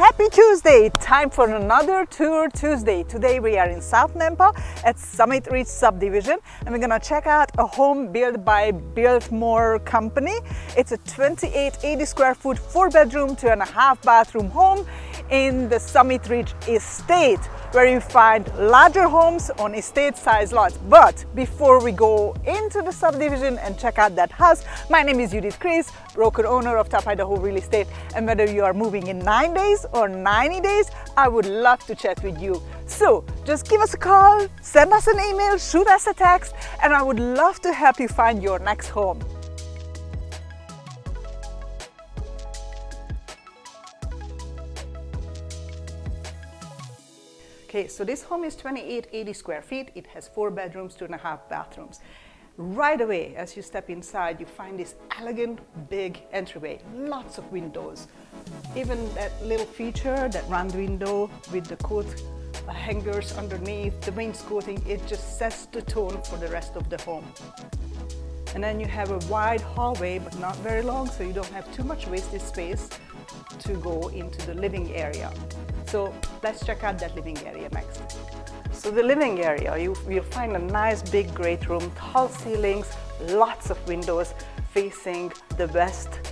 Happy Tuesday! Time for another Tour Tuesday. Today we are in South Nampa at Summit Ridge Subdivision and we're gonna check out a home built by Biltmore Company. It's a 2880 square foot, four bedroom, two and a half bathroom home in the Summit Ridge Estate where you find larger homes on estate size lots. But before we go into the subdivision and check out that house, my name is Judit Crace, broker owner of Top Idaho Real Estate. And whether you are moving in nine days or 90 days, I would love to chat with you. So just give us a call, send us an email, shoot us a text, and I would love to help you find your next home. Okay, so this home is 2880 square feet. It has four bedrooms, two and a half bathrooms. Right away, as you step inside, you find this elegant, big entryway, lots of windows. Even that little feature, that round window with the coat uh, hangers underneath, the wainscoting, it just sets the tone for the rest of the home. And then you have a wide hallway, but not very long, so you don't have too much wasted space to go into the living area. So let's check out that living area next. So the living area, you, will find a nice big great room, tall ceilings, lots of windows facing the west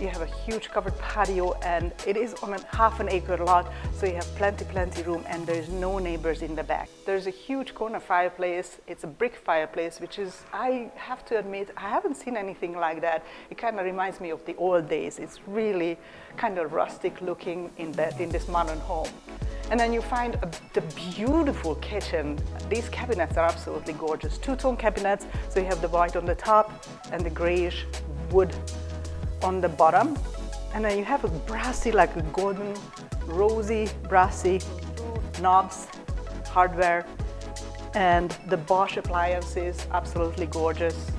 you have a huge covered patio and it is on a half an acre lot, so you have plenty, plenty room and there's no neighbors in the back. There's a huge corner fireplace. It's a brick fireplace, which is, I have to admit, I haven't seen anything like that. It kind of reminds me of the old days. It's really kind of rustic looking in, that, in this modern home. And then you find a, the beautiful kitchen. These cabinets are absolutely gorgeous. Two-tone cabinets, so you have the white on the top and the grayish wood on the bottom. And then you have a brassy, like a golden, rosy, brassy knobs, hardware, and the Bosch appliances, absolutely gorgeous.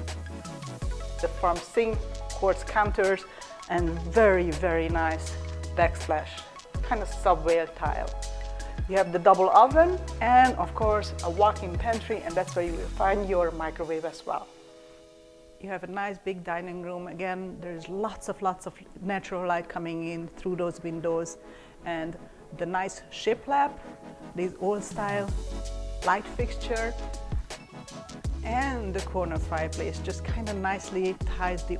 The farm sink, quartz counters, and very, very nice backsplash, kind of subway tile. You have the double oven and of course a walk-in pantry and that's where you will find your microwave as well. You have a nice big dining room. Again, there's lots of lots of natural light coming in through those windows and the nice shiplap, this old style light fixture and the corner fireplace just kind of nicely ties the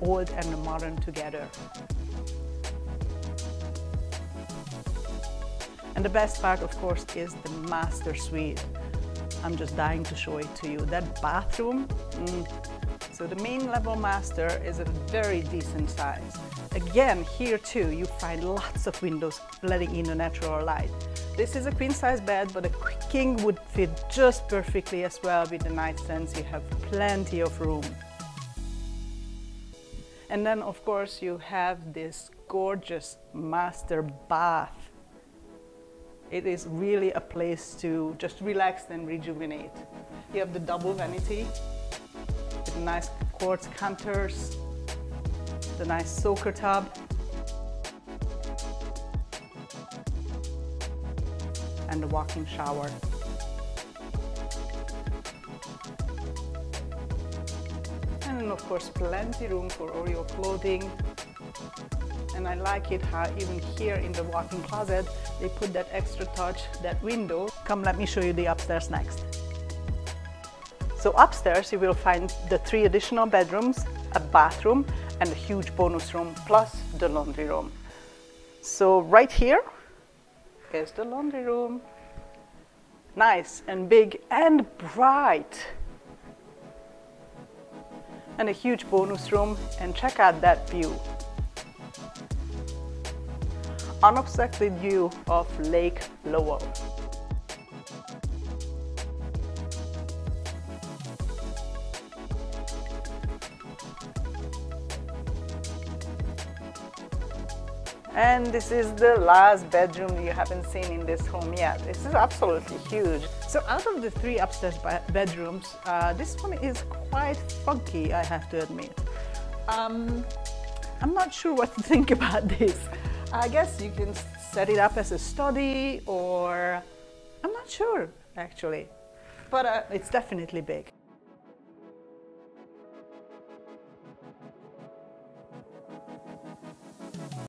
old and the modern together. And the best part, of course, is the master suite. I'm just dying to show it to you. That bathroom, mm, so the main level master is a very decent size. Again, here too, you find lots of windows letting in the natural light. This is a queen size bed, but a king would fit just perfectly as well with the nightstands. You have plenty of room. And then of course you have this gorgeous master bath. It is really a place to just relax and rejuvenate. You have the double vanity the nice quartz counters, the nice soaker tub, and the walk-in shower. And of course plenty room for all your clothing. And I like it how even here in the walk-in closet, they put that extra touch, that window. Come let me show you the upstairs next. So upstairs you will find the three additional bedrooms, a bathroom and a huge bonus room plus the laundry room. So right here is the laundry room. Nice and big and bright. And a huge bonus room and check out that view. Unobstructed view of Lake Lowell. And this is the last bedroom you haven't seen in this home yet. This is absolutely huge. So out of the three upstairs bedrooms, uh, this one is quite funky, I have to admit. Um, I'm not sure what to think about this. I guess you can set it up as a study or I'm not sure actually, but uh, it's definitely big.